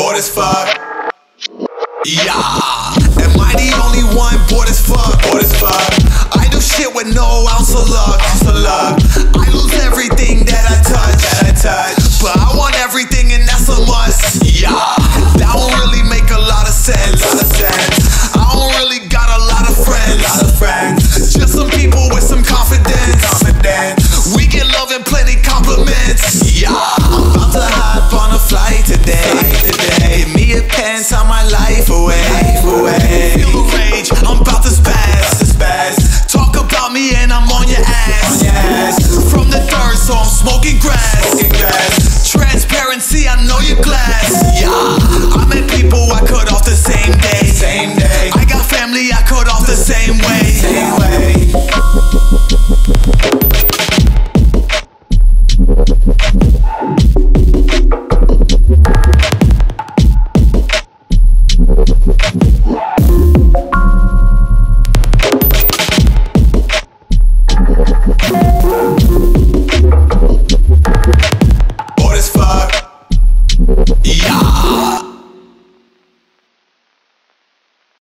as fuck. Yeah. Am I the only one bored as fuck? Bored as fuck. I do shit with no ounce of luck. Ounce of luck. I lose everything that I touch. That I touch. But I want everything and that's a must. Yeah. That don't really make a lot of sense. Lot of sense. I don't really got a lot of friends. Lot of friends. Just some people with some confidence. Confidence. We get love and plenty compliments. Yeah. A pen, my life away. Life away. Feel the rage. I'm about to spaz. spaz. Talk about me and I'm on your ass. On your ass. From the dirt, so I'm smoking grass. Smoking grass. Transparency, I know your glass. Yeah. I met people I cut off the same day. Same day. I got family I cut off the same way. Same way. Fuck. Yeah.